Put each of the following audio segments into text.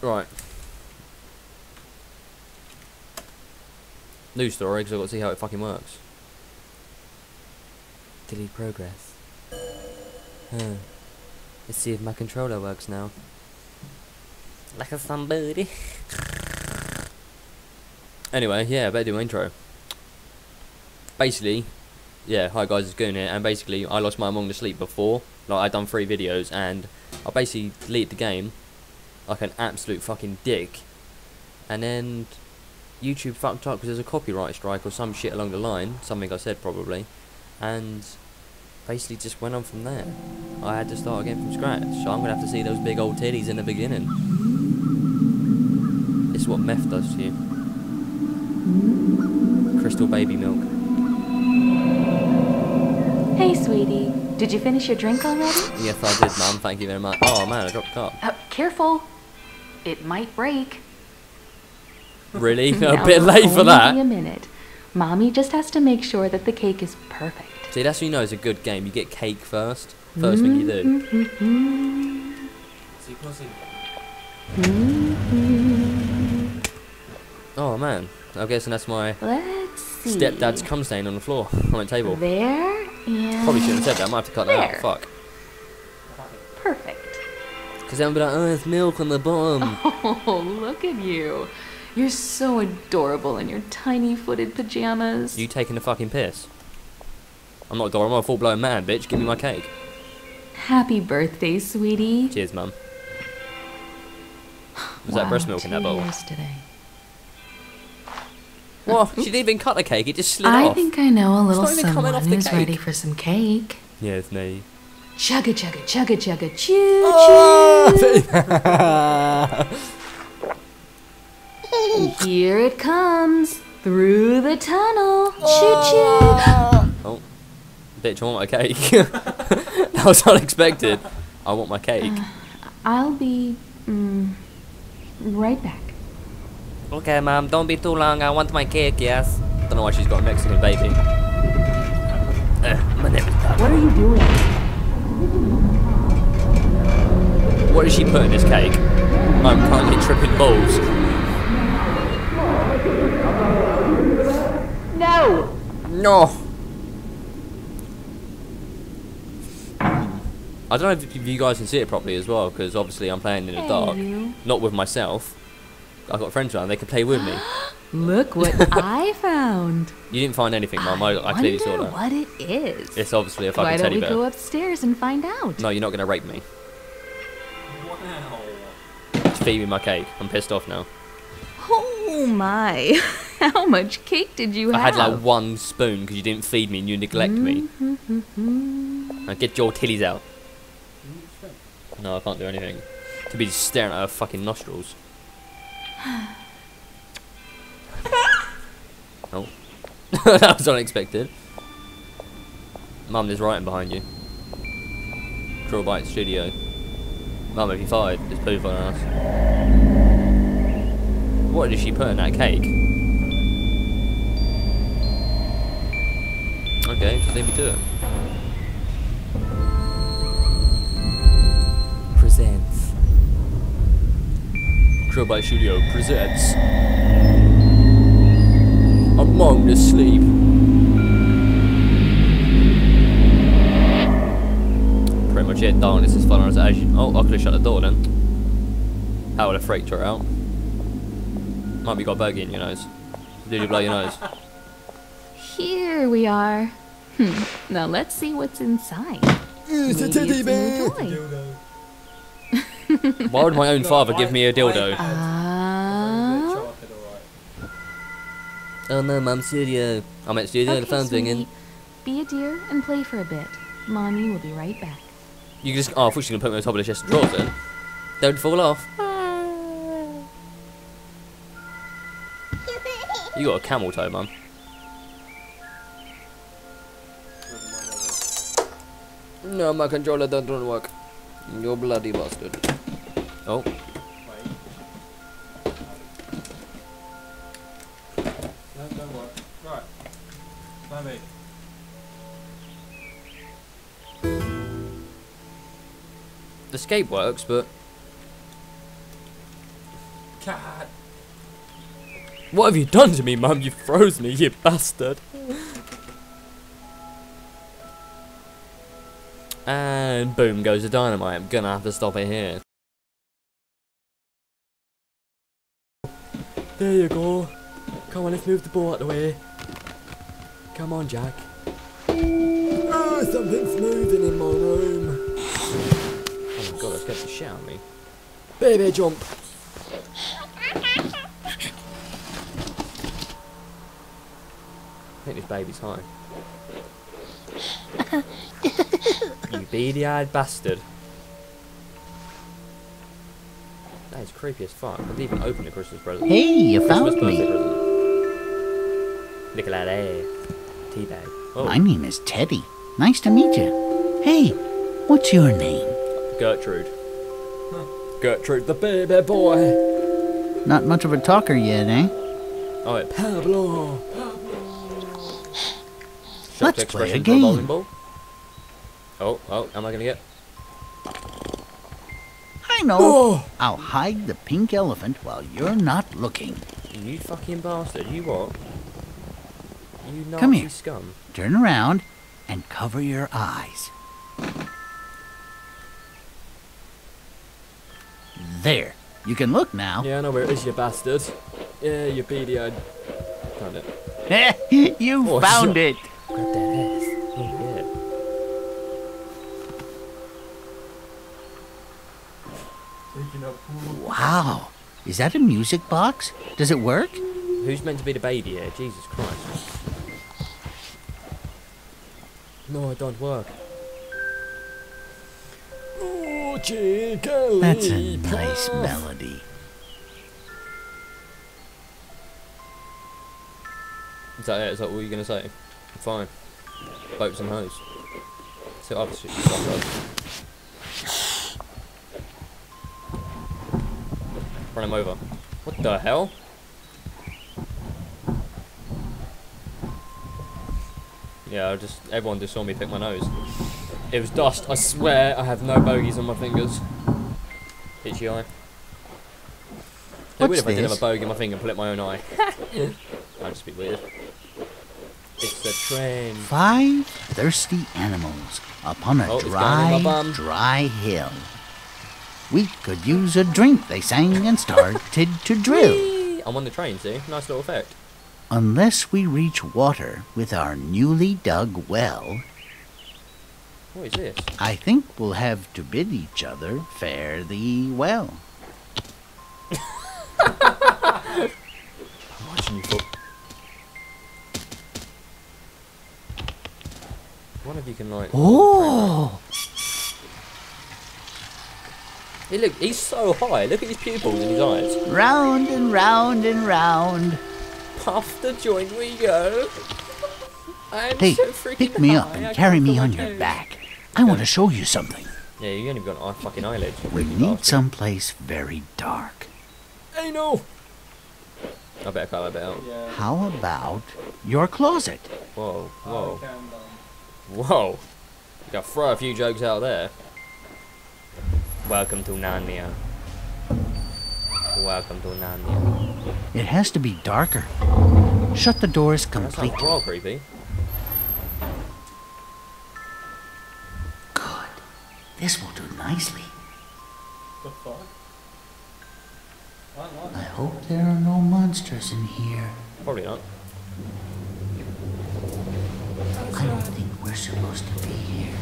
Right. New story, because I've got to see how it fucking works. Delete progress. Huh. Let's see if my controller works now. Like a somebody. anyway, yeah, better do my intro. Basically, yeah, hi guys, it's Goon here, and basically, I lost my Among the Sleep before. Like, I'd done three videos, and I basically deleted the game like an absolute fucking dick. And then YouTube fucked up because there's a copyright strike or some shit along the line, something I said probably, and basically just went on from there. I had to start again from scratch, so I'm gonna have to see those big old titties in the beginning. This is what meth does to you. Crystal baby milk. Hey, sweetie. Did you finish your drink already? Yes, I did, mum. Thank you very much. Oh man, I dropped the cup. Uh, careful. It might break. Really? Now, a bit late for only that. a minute. Mommy just has to make sure that the cake is perfect. See, that's when you know it's a good game. You get cake first. First thing you do. Mm-hmm. Oh man, I'm guessing that's my Let's see. stepdad's cum stain on the floor on the table. There and Probably shouldn't have said that. I might have to cut that out. Fuck. perfect. Because I'm like, oh, it's milk on the bottom. Oh, look at you. You're so adorable in your tiny footed pajamas. You taking a fucking piss? I'm not Dora. I'm a full blown man, bitch. Give me my cake. Happy birthday, sweetie. Cheers, mum. Was that breast milk in that bowl? years today. Well, she didn't even cut the cake. It just slid I off. think I know a little not even someone off the ready for some cake. Yes, me. Chugga chugga chugga chugga choo choo. Here it comes through the tunnel. Choo choo. Oh, bitch, I want my cake. that was unexpected. I want my cake. I'll be mm, right back. Okay, mum, don't be too long. I want my cake, yes. Don't know why she's got a Mexican baby. Uh, my name is Papa. What are you doing? What did she put in this cake? I'm currently tripping balls. No. No. I don't know if you guys can see it properly as well, because obviously I'm playing in the dark. Not with myself. I've got friends around, they can play with me. Look what I found. You didn't find anything, Mum. I, I clearly saw that. what it is. It's obviously a fucking Why don't teddy we bear. go upstairs and find out? No, you're not going to rape me. Just feed me my cake. I'm pissed off now. Oh my! How much cake did you I have? I had like one spoon because you didn't feed me and you neglect me. Mm-hmm. Now get your titties out. No, I can't do anything. To be staring at her fucking nostrils. oh. that was unexpected. Mum, there's writing behind you. Draw Bite Studio. Mum, if you fired, there's poo on us. What did she put in that cake? Okay, just leave me do it. presents. Krillbite Studio presents Among the Sleep. Pretty much it, darn, this is fun as as you. Oh, I could have shut the door then. How would have freaked her out? Might be got bogey in your nose. Did you blow your nose? Here we are. Hmm. Now let's see what's inside. It's Maybe a new toy. Why would my own father give me a dildo? Ah. Oh no, mum, studio. I'm at studio, the okay, phone's ringing. Be a dear and play for a bit. Mommy will be right back. You can just. Oh, I thought she was going to put me on top of the chest of drawers then. Don't fall off. You got a camel toe, mum. No, my controller doesn't work. You bloody bastard. Oh. The escape works, but cat. What have you done to me, Mum? You froze me, you bastard. And boom goes the dynamite. I'm gonna have to stop it here. There you go. Come on, let's move the ball out the way. Come on, Jack. Oh, something's moving in my room. Oh my god, I've got to shout me. Baby jump. I think this baby's high. you beady-eyed bastard. That is creepy as fuck. I didn't even open the Christmas present. Hey, you Christmas found me. present. Look at that there. Teabag. Oh, My name is Teddy. Nice to meet you. Hey, what's your name? Gertrude. Gertrude, the baby boy. Not much of a talker yet, eh? Oh, wait, Pablo. Let's play a expression game. ball. Oh, oh, am I gonna get? I know. Oh! I'll hide the pink elephant while you're not looking. You fucking bastard! You what? You Come here. scum! Turn around and cover your eyes. There. You can look now. Yeah, I know where it is, you bastard. Yeah, you beady-eyed. Found it. you Oh, found shit. it. Grab that ass. Oh yeah. Taking a pool. Wow. Is that a music box? Does it work? Who's meant to be the baby here? Jesus Christ. No, it don't work. Oh, chicken That's a nice melody. Is that it? Is that all you're gonna say? Fine. Boats and hoes. So obviously up. Run him over. What the hell? Yeah, I just everyone just saw me pick my nose. It was dust. I swear I have no bogies on my fingers. Itchy eye. It'd be weird What's if I didn't have a bogey in my finger and pull out my own eye. That'd just be weird. It's the train. Five thirsty animals upon a Oh, it's going in my dry, dry hill. We could use a drink, they sang and started to drill. Whee! I'm on the train, see? Nice little effect. Unless we reach water with our newly dug well, What is this? I think we'll have to bid each other fare thee well. I'm watching you foot. One of you can like. Oh, Hey, look, he's so high. Look at his pupils in his eyes. round and round and round. Puff the joint we go. I'm Hey, so freaking pick me up high, I and carry me on your toes. back. I want to show you something. Yeah, you ain't even got an eye fucking eyelid. you We need bastard. someplace very dark. Hey, no! I better cut that out. Yeah. How about your closet? Whoa, whoa, can, whoa. You gotta throw a few jokes out there. Welcome to Narnia. Welcome to Narnia. It has to be darker. Shut the doors That sounds completely. well creepy. Good. This will do nicely. the fuck? I like I hope there are no monsters in here. Probably not. I don't think we're supposed to be here.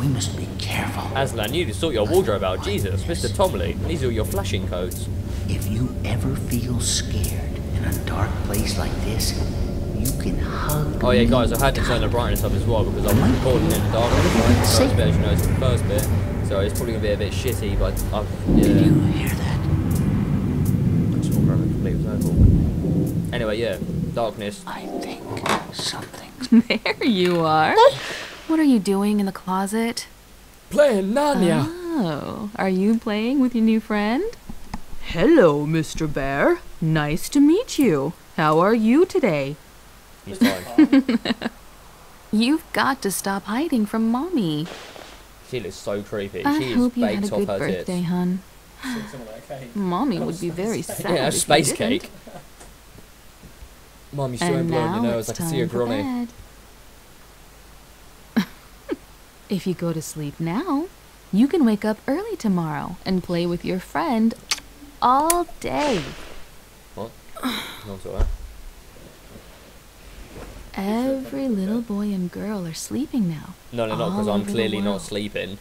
We must be careful. Aslan, you need to sort your wardrobe out. Jesus, Mr. Tomley. These are your flashing codes. If you ever feel scared in a dark place like this, you can hug Oh yeah, guys, I had to turn the brightness up as well because I was recording in the dark. Right? First bit, as you know, it's the first bit, so it's probably gonna be a bit shitty. But I, Did yeah, you hear that? I just walked around a complete circle. Anyway, yeah, darkness. I think something's. There you are. What are you doing in the closet? Playing Narnia. Oh, are you playing with your new friend? Hello, Mr. Bear. Nice to meet you. How are you today? He's fine. You've got to stop hiding from Mommy. she looks so creepy. I she is hope you had a good birthday, tits. hun. See some of that cake. Mommy would be very space sad. Yeah, a if you space cake. Mum, you still And ain't blowing your nose. I it's can see your time granny. if you go to sleep now, you can wake up early tomorrow and play with your friend all day. What? No, it's alright. Every little boy and girl are sleeping now, No, no, not because I'm clearly not sleeping.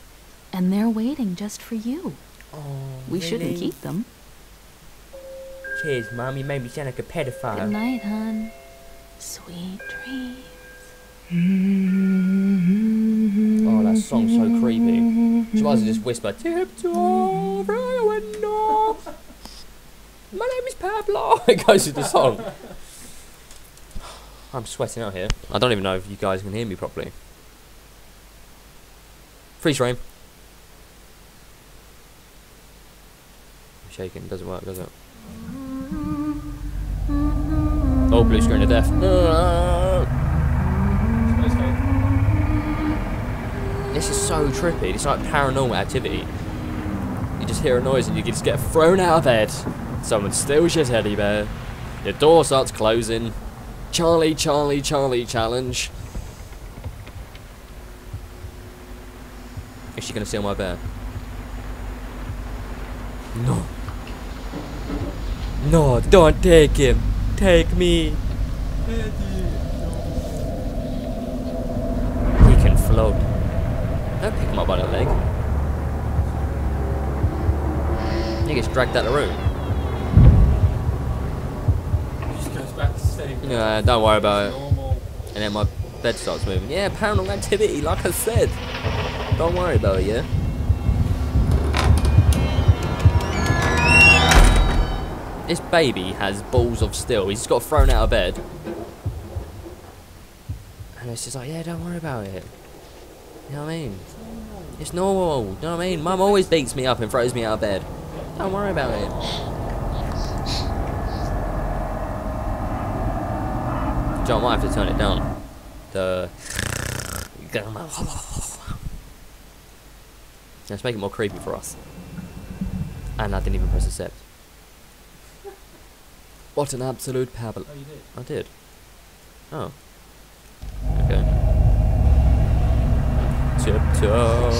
and they're waiting just for you. Oh, We shouldn't keep them. Cheers, Mum. You made me sound like a pedophile. Good night, hon. Sweet dreams. Oh, that song's so creepy. She might as well just whisper, Tiptoe through the window. My It goes with the song. I'm sweating out here. I don't even know if you guys can hear me properly. Freeze frame. I'm shaking. Doesn't work, does it? Oh, blue screen of death. This is so trippy. It's like paranormal activity. You just hear a noise and you just get thrown out of bed. Someone steals your teddy bear. Your door starts closing. Charlie, Charlie, Charlie challenge. Is she gonna steal my bear? No. No, don't take him. Take me. Teddy. He can float. Don't pick him up by the leg. He gets dragged out of the room. Just goes back to sleep. Yeah, don't worry about it. And then my bed starts moving. Yeah, paranormal activity, like I said. Don't worry about it, yeah? This baby has balls of steel. He's got thrown out of bed. And it's just like, yeah, don't worry about it. You know what I mean? It's normal. You know what I mean? Mum always beats me up and throws me out of bed. Don't worry about it. John might have to turn it down. The. Let's make it more creepy for us. And I didn't even press accept. What an absolute pebble. Oh, you did. I did. Oh. Okay. Tiptoe.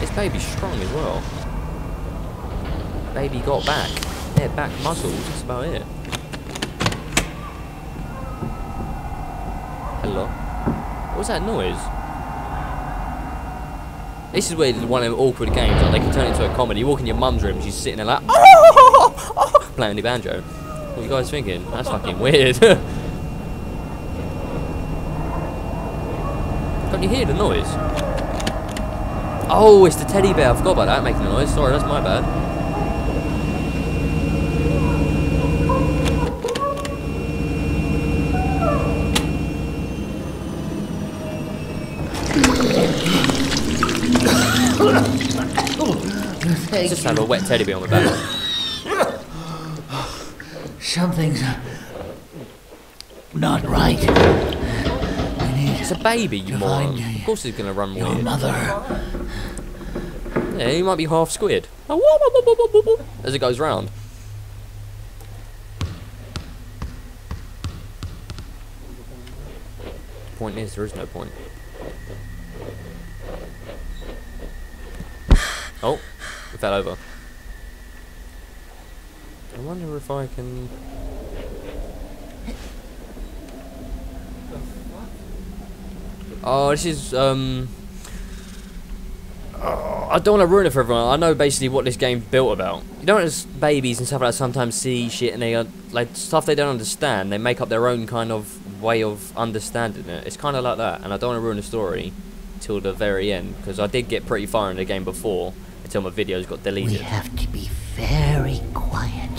This baby's strong as well. Baby got back. Yeah, back muscles. That's about it. Hello. What was that noise? This is where one of them awkward games. Like they can turn it into a comedy. You walk in your mum's room, she's sitting there like, oh, oh, oh, playing the banjo. What are you guys thinking? That's fucking weird. Can't you hear the noise? Oh, it's the teddy bear. I forgot about that making the noise. Sorry, that's my bad. Thank Just have a wet teddy bear on my back. Something's not right. It's a baby, you moron. Of course he's gonna run your weird. mother. Yeah, he might be half squid. Oh, As it goes round. Point is, there is no point. Oh, it fell over. I wonder if I can. Oh, this is um. Oh, I don't want to ruin it for everyone. I know basically what this game's built about. You know, as babies and stuff like that sometimes see shit and they like stuff they don't understand. They make up their own kind of way of understanding it. It's kind of like that, and I don't want to ruin the story till the very end because I did get pretty far in the game before until my videos got deleted. We deleted. have to be very quiet.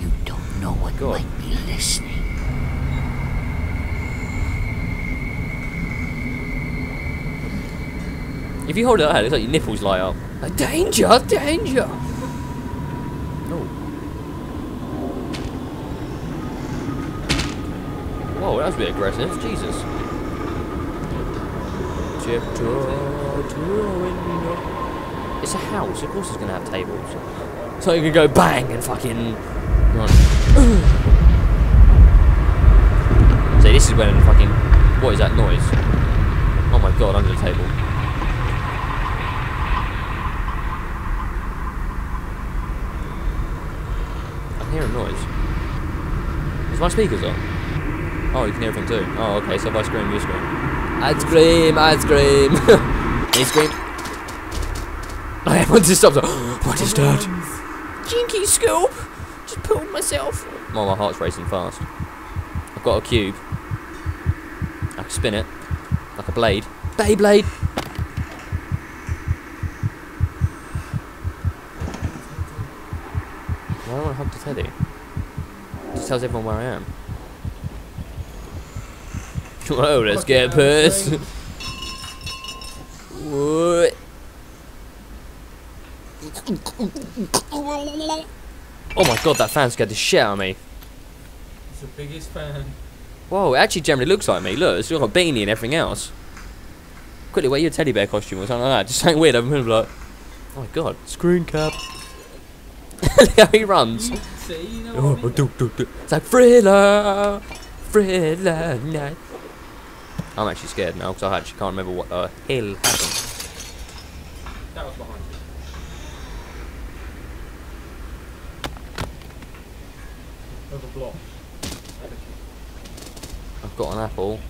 You don't know what God. might be listening. If you hold it out, it looks like your nipples light up. Like, danger, danger. Oh. Whoa, that was a bit aggressive. Jesus. Tiptoe to a window. It's a house. Of course it's gonna have tables. So you can go bang and fucking. Run. See, this is when fucking. What is that noise? Oh my god, under the table. I hear a noise. Is my speakers on? Oh, you can hear everything too. Oh, okay, so if I scream, you scream. I'd scream, I'd scream. you scream. I want to stop. What is that? Jinky scoop. Just pulled myself. Oh, my heart's racing fast. I've got a cube. I can spin it like a blade. Beyblade. Why do I want to hug the teddy? Just tells everyone where I am. Whoa, let's get pissed. What? Oh my god, that fan scared the shit out of me. It's the biggest fan. Whoa, it actually generally looks like me. Look, it's got a beanie and everything else. Quickly, wear your teddy bear costume or something like that. Just something weird. I'm gonna be like, oh my god, screen cap. Look how he runs. See, you know Oh, I mean? do, do, do. It's like thriller, thriller night. I'm actually scared now because I actually can't remember what the hell happened. That was behind you. Over block. I've got an apple.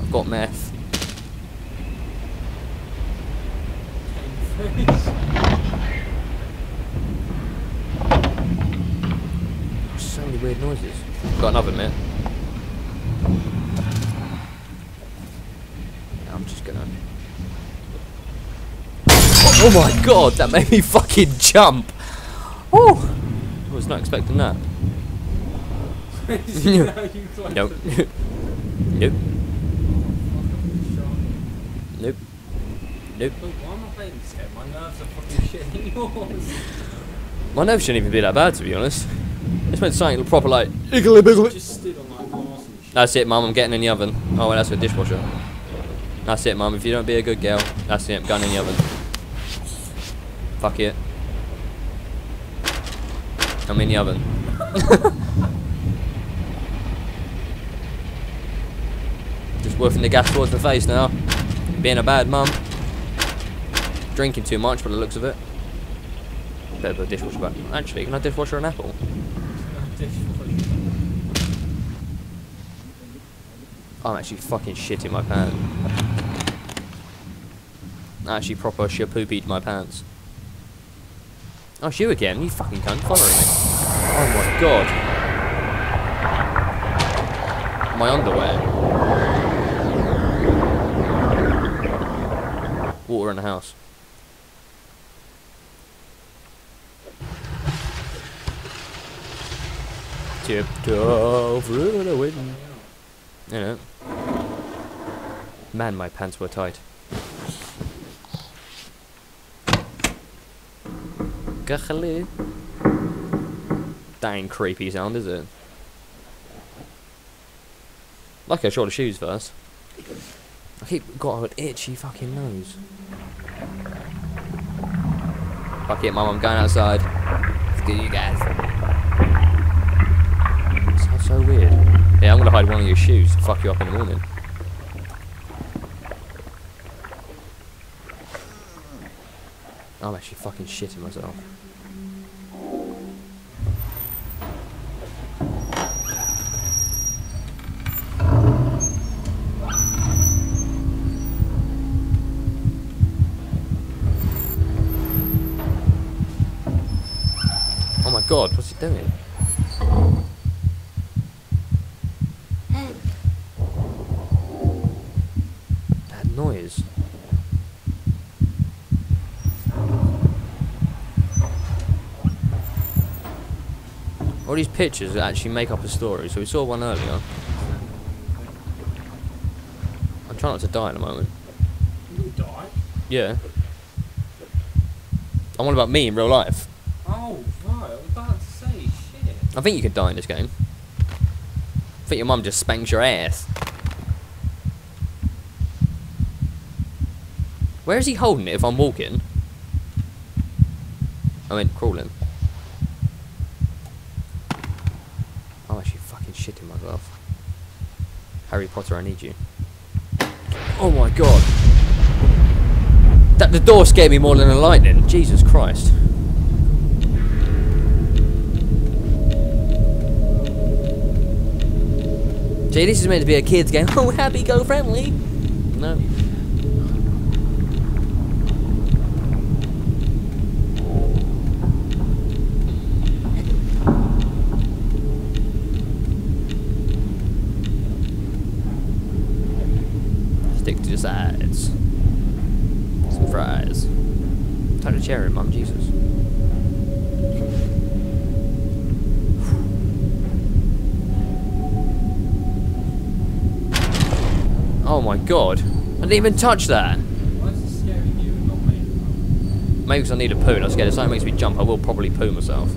I've got meth. So many weird noises. Got another minute. I'm just gonna. Oh, my god, that made me fucking jump! Oh! I was not expecting that. See how you climbed Nope. nope. Nope. Nope. Look, why am I playing this game? My nerves are fucking shit than yours. My nerves shouldn't even be that bad, to be honest. It's meant something proper like. Iggly biggly. Just stood on like glass and shit. That's it, mum. I'm getting in the oven. Oh, well, that's a dishwasher. That's it, mum. If you don't be a good girl, that's it. Gun in the oven. Fuck it. I'm in the oven. Whiffing the gas towards the face now. Being a bad mum. Drinking too much by the looks of it. Better put a dishwasher back. Actually, can I dishwasher an apple? I'm actually fucking shitting my pants. Actually proper shapoopied my pants. Oh, it's you again, you fucking cunt, following me. Oh my god. My underwear. Water in the house. Tiptoe through the wind. Know. Man, my pants were tight. Gachale. That ain't creepy sound, is it? Lucky I shot the shoes first. I keep got an itchy fucking nose. Fuck it, mum, I'm going outside. Screw you guys. Sounds so weird. Yeah, I'm gonna hide one of your shoes to fuck you up in the morning. I'm actually fucking shitting myself. Oh my god, what's he doing? That noise. All these pictures actually make up a story. So we saw one earlier. I'm trying not to die in a moment. You die? Yeah. I'm all about me in real life. Oh, right. I was about to say, shit. I think you could die in this game. I think your mum just spanks your ass. Where is he holding it if I'm walking? I mean, crawling. I'm actually fucking shitting myself. Harry Potter, I need you. Oh my god. That the door scared me more than the lightning. Jesus Christ. See, this is meant to be a kids game. Oh, happy, go friendly. No. Stick to the sides. Some fries. Type of cherry, Mum, Jesus. Oh my god. I didn't even touch that. Why is it scaring you and not me? Maybe because I need a poo and I'm scared if something makes me jump, I will probably poo myself.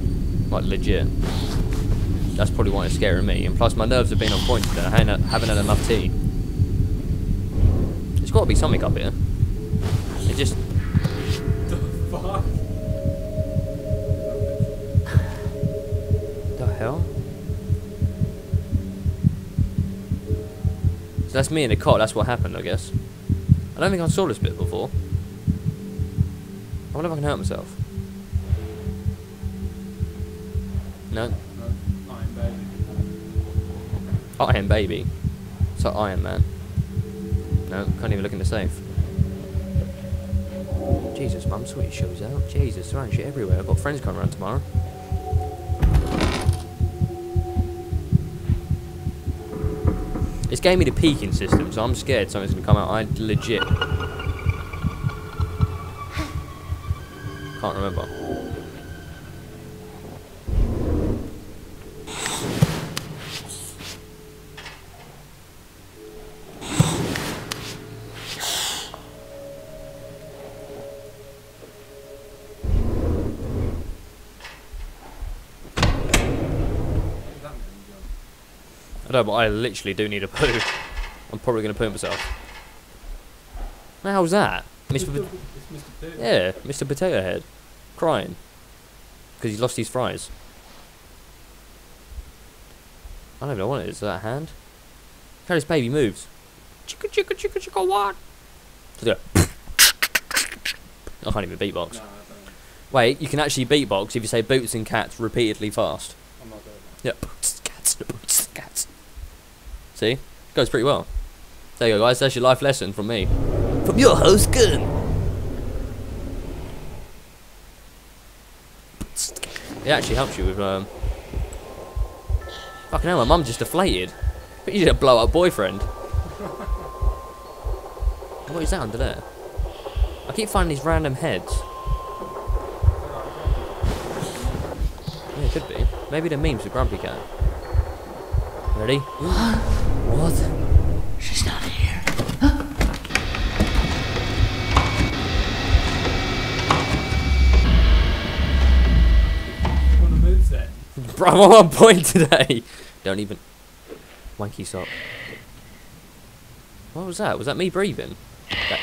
Like, legit. That's probably why it's scaring me. And plus, my nerves have been on point today. I haven't had enough tea. There's got to be something up here. It just... The fuck? The hell? So that's me in the cot, that's what happened, I guess. I don't think I saw this bit before. I wonder if I can hurt myself. No. No, Iron Baby. Iron Baby. So Iron Man. No, can't even look in the safe. Jesus, mum, sweet shows out. Jesus, throwing shit everywhere. I've got friends coming around tomorrow. It's gave me the peeking system, so I'm scared something's gonna come out. I legit can't remember. I know, but I literally do need a poo. I'm probably gonna poo myself. The hell's that? Mr. Mr. Pooh. yeah, Mr. Potato Head, crying because he's lost his fries. I don't even know what it is. Is that a hand? Look how this baby moves. Chicka chicka chicka chicka what? So. I can't even beatbox. No, I don't know. Wait, you can actually beatbox if you say boots and cats repeatedly fast. I'm not doing that. Yeah, boots, cats, boots, cats. See? Goes pretty well. There you go, guys. That's your life lesson from me. From your host, Gun. It actually helps you with, um... Fucking hell, my mum just deflated. But you did a blow up boyfriend. what is that under there? I keep finding these random heads. Yeah, it could be. Maybe the memes with Grumpy Cat. Ready? What? She's not here. What are the moves then? Bro, I'm on point today. Don't even. Wanky sock. What was that? Was that me breathing? That-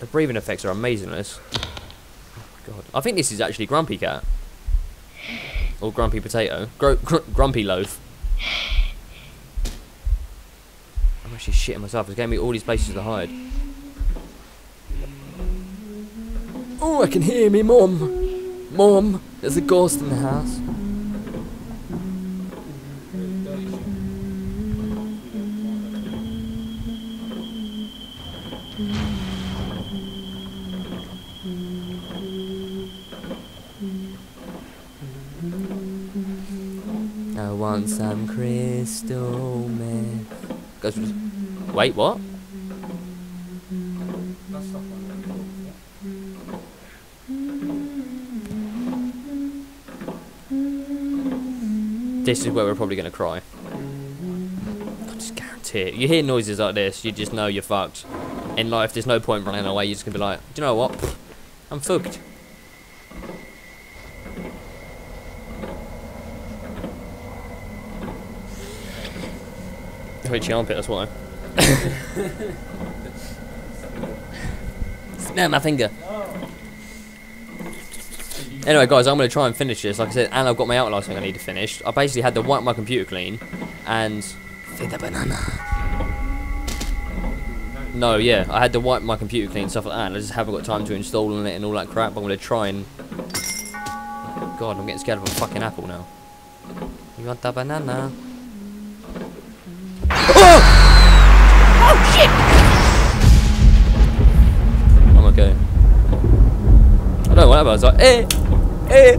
The breathing effects are amazing in this. Oh my god. I think this is actually Grumpy Cat. Or Grumpy Potato. Gro- gr- grumpy Loaf. I'm actually shitting myself. It's gave me all these places to hide. Oh, I can hear me, Mum. Mum, there's a ghost in the house. Want some crystal meth. Wait, what? This is where we're probably gonna cry. I just guarantee it. You hear noises like this, you just know you're fucked. In life, there's no point running away. You're just gonna be like, do you know what? I'm fucked. Twitchy armpit, that's why. Snap my finger. Anyway, guys, I'm going to try and finish this. Like I said, and I've got my outlasting I need to finish. I basically had to wipe my computer clean and feed the banana. No, yeah, I had to wipe my computer clean and stuff like that. I just haven't got time to install it and all that crap. But I'm going to try and. God, I'm getting scared of a fucking apple now. You want the banana? Okay. I don't know what happened. I was like, eh, eh,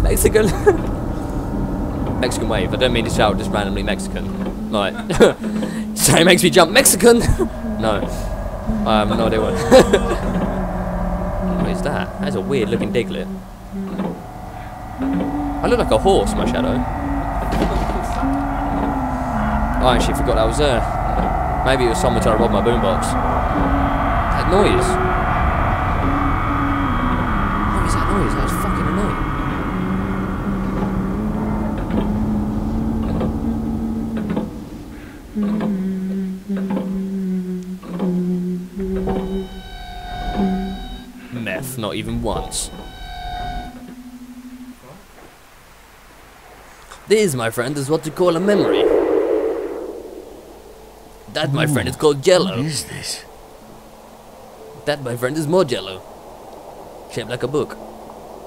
Mexican. Mexican wave. I don't mean to shout just randomly Mexican. Like, so it makes me jump Mexican. no, I have no idea what. what is that? That's a weird looking Diglett. I look like a horse, my shadow. I actually forgot that was there. Maybe it was someone trying to rob my boombox. That noise. Even once. This, my friend, is what you call a memory. That, my friend, is called jello. What is this? That, my friend, is more jello. Shaped like a book.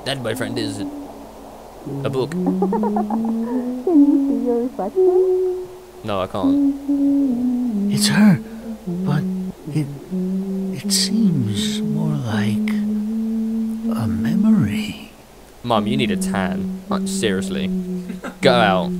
That, my friend, is a book. Can you see your reflection? No, I can't. It's her, but it it seems more like a memory. Mum, you need a tan. Like, seriously. Go out.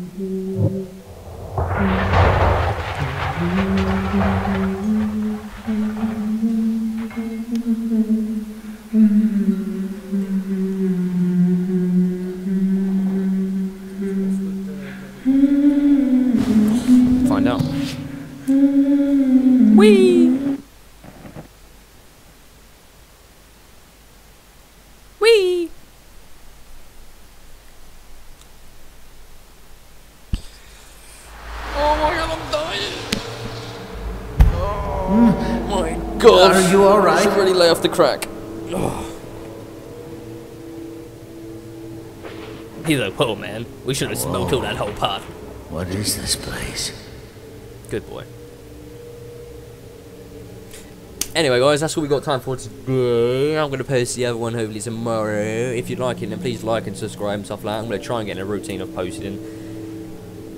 You alright? I should really lay off the crack. He's a poor man. We should have smoked all that whole pot. What is this place? Good boy. Anyway, guys, that's all we got time for today. I'm going to post the other one hopefully tomorrow. If you like it, then please like and subscribe and stuff like that. I'm going to try and get in a routine of posting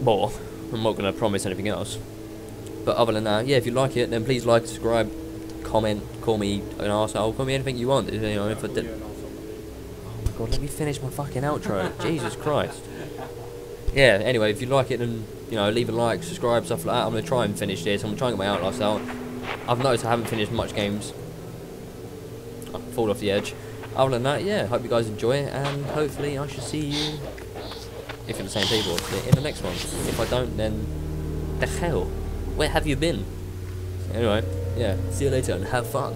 more. I'm not going to promise anything else. But other than that, yeah, if you like it, then please like, and subscribe, comment, call me an arsehole, call me anything you want. You know, if I did. Oh my god, let me finish my fucking outro. Jesus Christ. Yeah, anyway, if you like it, then, you know, leave a like, subscribe, stuff like that. I'm going to try and finish this. I'm to try and get my Outlast out. I've noticed I haven't finished much games. I fall off the edge. Other than that, yeah, hope you guys enjoy it, and hopefully I shall see you, if you're the same people, in the next one. If I don't, then the hell? Where have you been? Anyway, yeah, see you later and have fun.